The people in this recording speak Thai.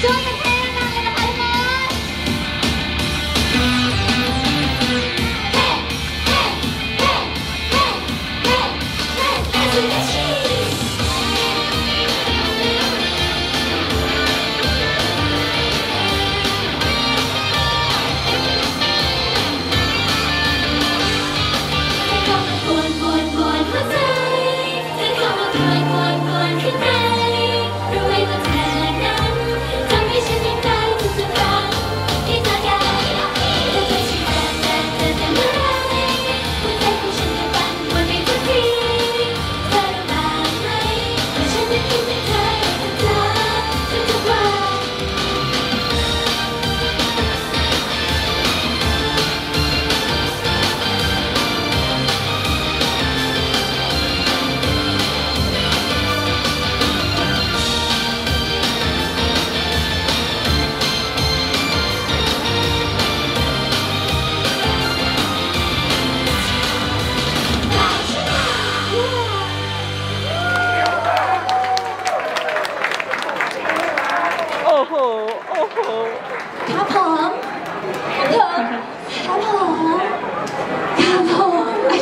ช่วยกันเทดังเลยนะคะทุกคเฮ้เฮ้เฮ้เฮ้เฮ้เฮ้เฮ้ซูเรวยกว่ โห โอ้โห ครับผมครับผม